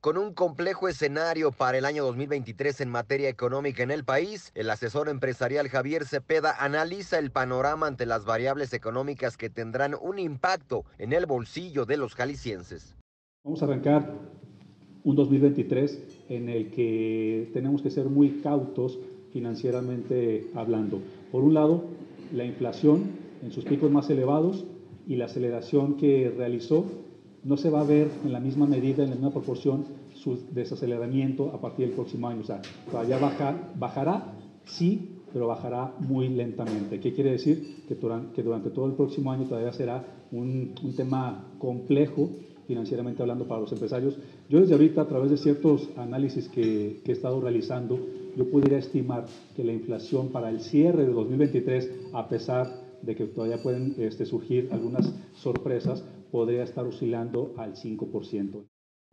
Con un complejo escenario para el año 2023 en materia económica en el país, el asesor empresarial Javier Cepeda analiza el panorama ante las variables económicas que tendrán un impacto en el bolsillo de los jaliscienses. Vamos a arrancar un 2023 en el que tenemos que ser muy cautos financieramente hablando. Por un lado, la inflación en sus picos más elevados y la aceleración que realizó no se va a ver en la misma medida, en la misma proporción, su desaceleramiento a partir del próximo año. O sea, todavía bajará, sí, pero bajará muy lentamente. ¿Qué quiere decir? Que durante, todo el próximo año todavía será un, un, tema complejo financieramente hablando para los empresarios. Yo desde ahorita, a través de ciertos análisis que, que he estado realizando, yo pudiera estimar que la inflación para el cierre de 2023, a pesar de que todavía pueden este, surgir algunas sorpresas, podría estar oscilando al 5%.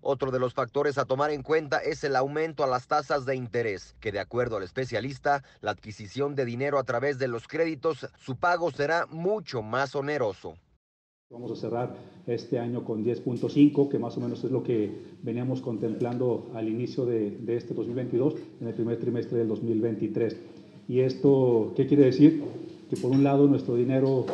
Otro de los factores a tomar en cuenta es el aumento a las tasas de interés, que de acuerdo al especialista, la adquisición de dinero a través de los créditos, su pago será mucho más oneroso. Vamos a cerrar este año con 10.5, que más o menos es lo que veníamos contemplando al inicio de, de, este 2022, en el primer trimestre del 2023. ¿Y esto qué quiere decir? Que por un lado nuestro dinero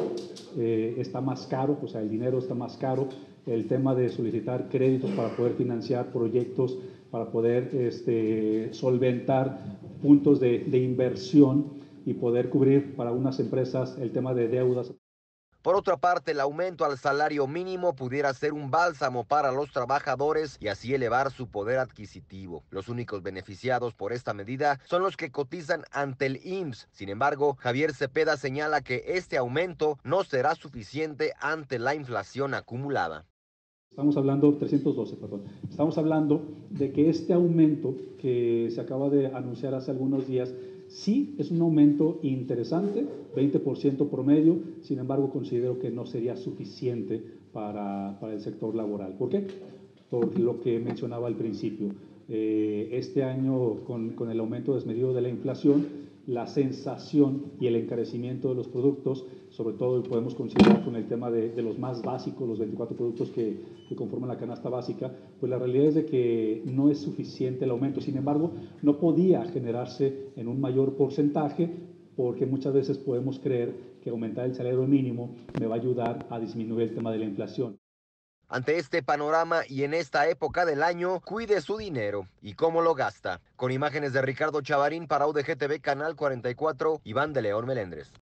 eh, está más caro, o sea, el dinero está más caro, el tema de solicitar créditos para poder financiar proyectos, para poder este, solventar puntos de, de inversión y poder cubrir para unas empresas el tema de deudas. Por otra parte, el aumento al salario mínimo pudiera ser un bálsamo para los trabajadores y así elevar su poder adquisitivo. Los únicos beneficiados por esta medida son los que cotizan ante el IMSS. Sin embargo, Javier Cepeda señala que este aumento no será suficiente ante la inflación acumulada. Estamos hablando, 312, perdón. Estamos hablando de que este aumento que se acaba de anunciar hace algunos días Sí, es un aumento interesante, 20% promedio, sin embargo considero que no sería suficiente para, para, el sector laboral. ¿Por qué? Por lo que mencionaba al principio. Eh, este año, con, con el aumento desmedido de la inflación, la sensación y el encarecimiento de los productos, sobre todo podemos considerar con el tema de, de los más básicos, los 24 productos que, que, conforman la canasta básica, pues la realidad es de que no es suficiente el aumento. Sin embargo, no podía generarse en un mayor porcentaje porque muchas veces podemos creer que aumentar el salario mínimo me va a ayudar a disminuir el tema de la inflación. Ante este panorama y en esta época del año, cuide su dinero y cómo lo gasta. Con imágenes de Ricardo Chavarín para UDGTV Canal 44, Iván de León Melendres.